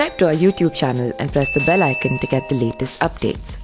Subscribe to our YouTube channel and press the bell icon to get the latest updates.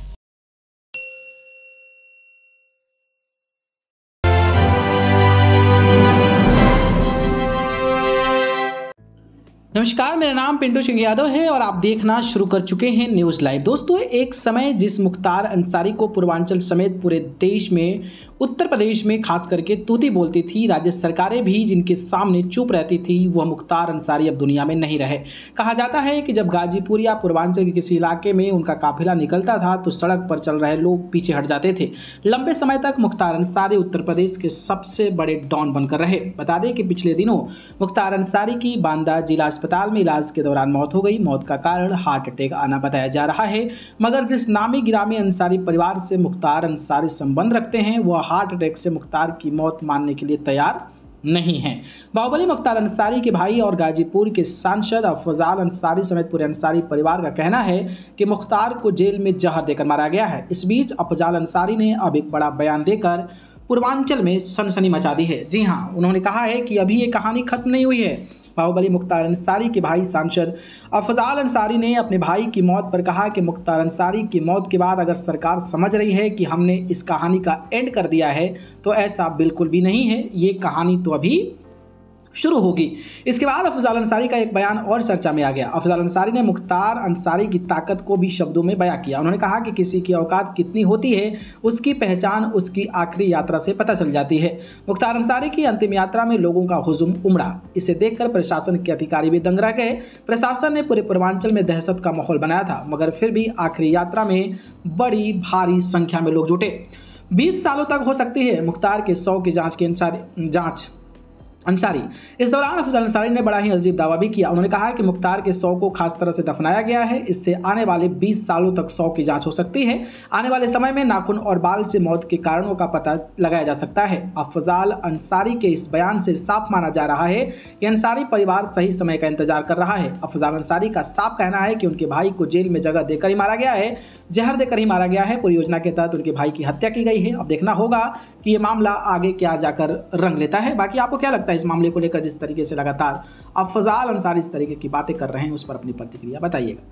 नमस्कार, मेरा नाम पिंटू सिंह यादव है और आप देखना शुरू कर चुके हैं न्यूज़ लाइव दोस्तों, एक समय जिस मुख्तार अंसारी को पूर्वांचल समेत पूरे देश में उत्तर प्रदेश में खास करके तूती बोलती थी, राज्य सरकारें भी जिनके सामने चुप रहती थी, वह मुख्तार अंसारी अब दुनिया में नहीं रहे। कहा जाता है कि जब गाजीपुर या पूर्वांचल के किसी इलाके में उनका काफिला निकलता था तो सड़क पर चल रहे लोग पीछे हट जाते थे। लंबे समय तक मुख्तार अंसारी उत्तर प्रदेश के सबसे बड़े डॉन बनकर रहे। बता दें कि पिछले दिनों मुख्तार अंसारी की बांदा जिला अस्पताल में इलाज के दौरान मौत हो गई। मौत का कारण हार्ट अटैक आना बताया जा रहा है। मगर जिस नामी गिरामी अंसारी परिवार से मुख्तार अंसारी संबंध रखते हैं, वह हार्ट अटैक से मुख्तार की मौत मानने के लिए तैयार नहीं है। बाहुबली मुख्तार अंसारी के भाई और गाजीपुर के सांसद अफजाल अंसारी समेत पूरे अंसारी परिवार का कहना है कि मुख्तार को जेल में जहर देकर मारा गया है। इस बीच अफजाल अंसारी ने अब एक बड़ा बयान देकर पूर्वांचल में सनसनी मचा दी है। जी हाँ उन्होंने कहा है कि अभी ये कहानी खत्म नहीं हुई है। बाहुबली मुख्तार अंसारी के भाई सांसद। अफजाल अंसारी ने अपने भाई की मौत पर कहा कि मुख्तार अंसारी की मौत के बाद अगर सरकार समझ रही है कि हमने इस कहानी का एंड कर दिया है तो ऐसा बिल्कुल भी नहीं है। ये कहानी तो अभी शुरू होगी। इसके बाद अफजाल अंसारी का एक बयान और चर्चा में आ गया। अफजाल अंसारी ने मुख्तार अंसारी की ताकत को भी शब्दों में बयां किया। उन्होंने कहा कि किसी की औकात कितनी होती है, उसकी पहचान उसकी आखिरी यात्रा से पता चल जाती है। मुख्तार अंसारी की अंतिम यात्रा में लोगों का हुजुम उमड़ा। इसे देखकर प्रशासन के अधिकारी भी दंग रह गए। प्रशासन ने पूरे पूर्वांचल में दहशत का माहौल बनाया था, मगर फिर भी आखिरी यात्रा में बड़ी भारी संख्या में लोग जुटे। 20 सालों तक हो सकती है मुख्तार के सौ की जाँच के अनुसार जाँच। अंसारी, इस दौरान अफजल अंसारी ने बड़ा ही अजीब दावा भी किया। उन्होंने कहा कि मुख्तार के सौ को खास तरह से दफनाया गया है। इससे आने वाले 20 सालों तक सौ की जाँच हो सकती है। आने वाले समय में नाखून और बाल से मौत के कारणों का पता लगाया जा सकता है। अफजाल अंसारी के इस बयान से साफ़ माना जा रहा है कि अंसारी परिवार सही समय का इंतज़ार कर रहा है। अफजाल अंसारी का साफ़ कहना है कि उनके भाई को जेल में जगह देकर ही मारा गया है। जहर देकर ही मारा गया है। पूरी योजना के तहत उनके भाई की हत्या की गई है। अब देखना होगा कि ये मामला आगे क्या जाकर रंग लेता है। बाकी आपको क्या लगता है इस मामले को लेकर जिस तरीके से लगातार अब फजाल अंसार इस तरीके की बातें कर रहे हैं, उस पर अपनी प्रतिक्रिया बताइएगा।